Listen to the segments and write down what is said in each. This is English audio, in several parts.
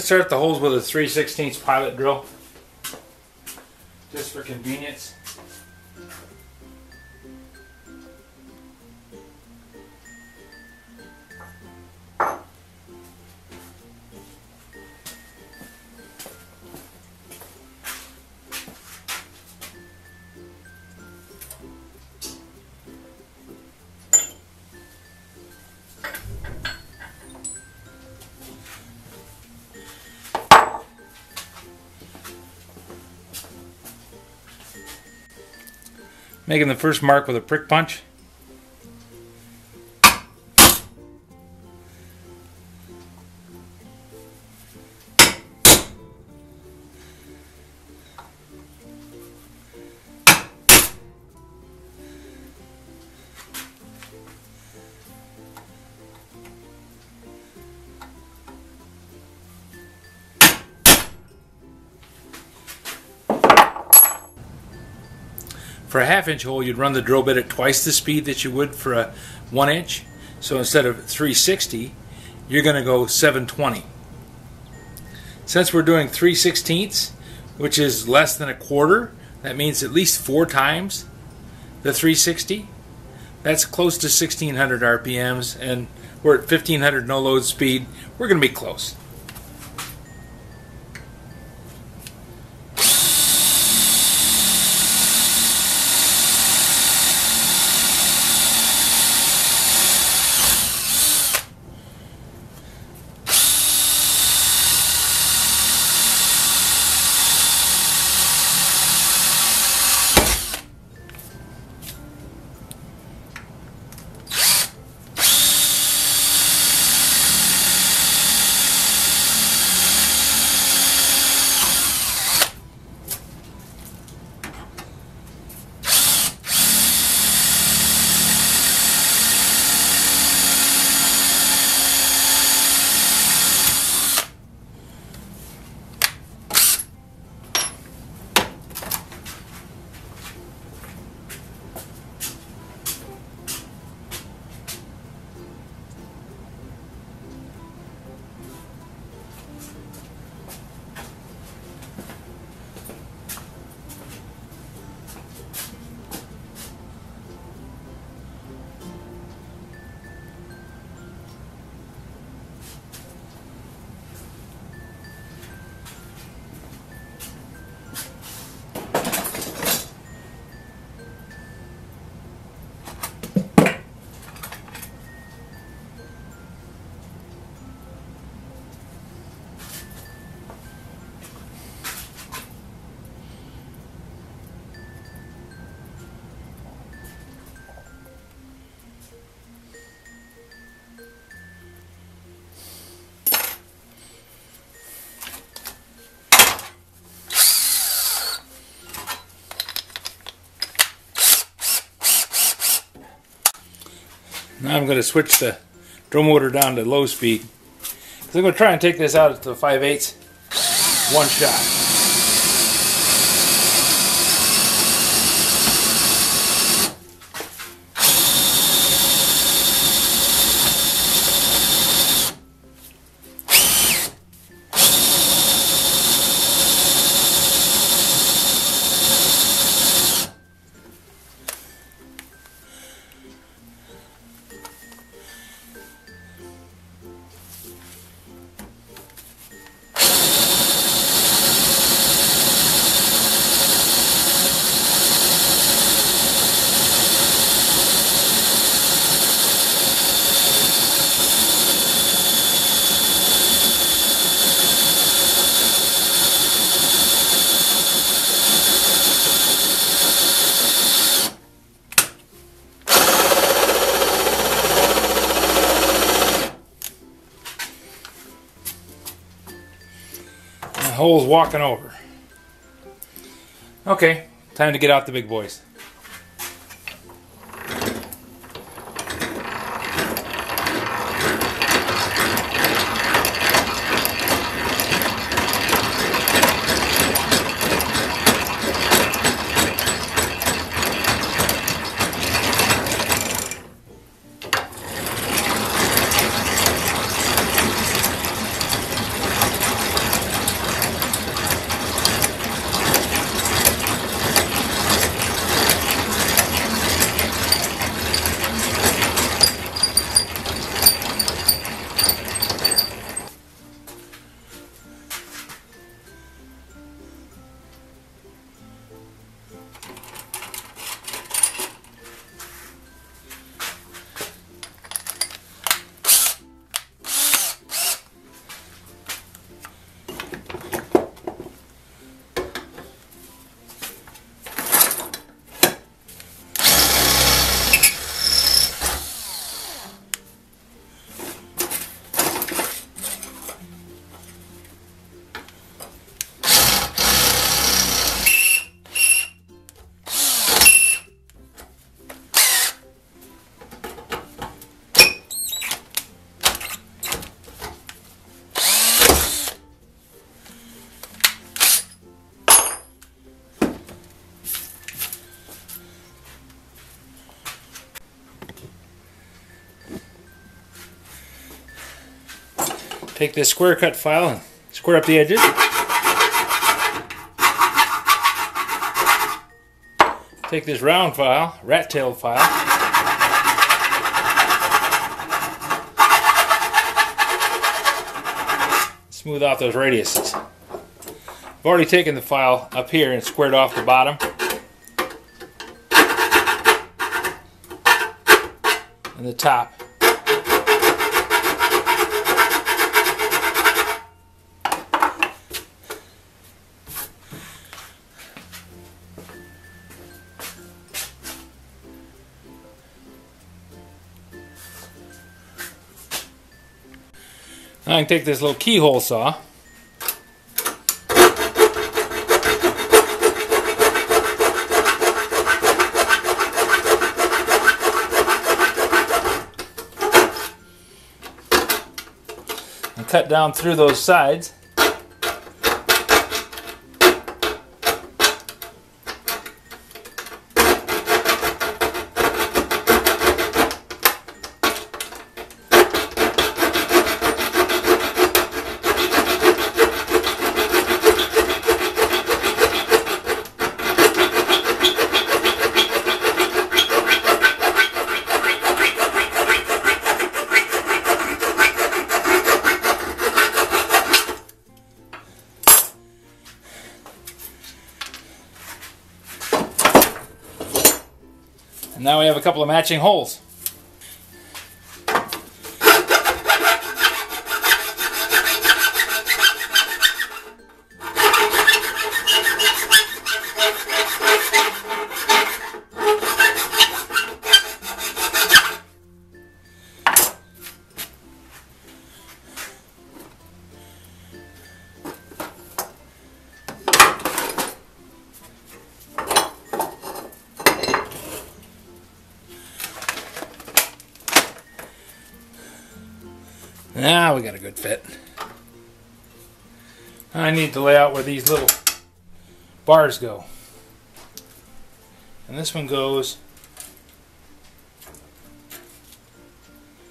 to start the holes with a 3 16 pilot drill. Just for convenience. Making the first mark with a prick punch. For a half inch hole, you'd run the drill bit at twice the speed that you would for a one inch. So instead of 360, you're going to go 720. Since we're doing 3 16ths, which is less than a quarter, that means at least four times the 360. That's close to 1600 RPMs, and we're at 1500 no load speed. We're going to be close. Now I'm going to switch the drill motor down to low speed. I'm going to try and take this out to 5 8 one shot. Hole's walking over. Okay, time to get out the big boys. Take this square cut file and square up the edges. Take this round file, rat tail file. Smooth off those radiuses. I've already taken the file up here and squared off the bottom. And the top. I can take this little keyhole saw and cut down through those sides. Now we have a couple of matching holes. Now we got a good fit. I need to lay out where these little bars go. And this one goes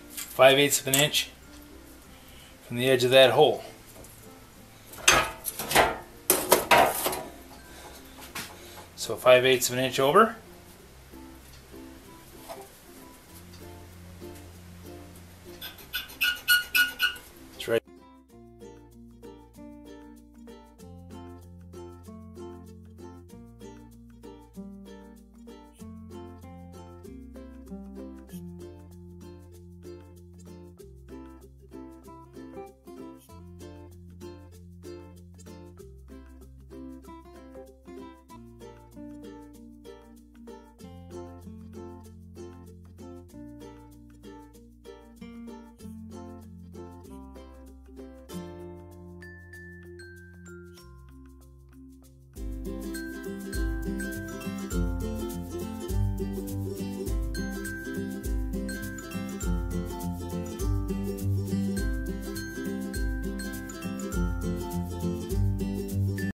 5 eighths of an inch from the edge of that hole. So 5 eighths of an inch over.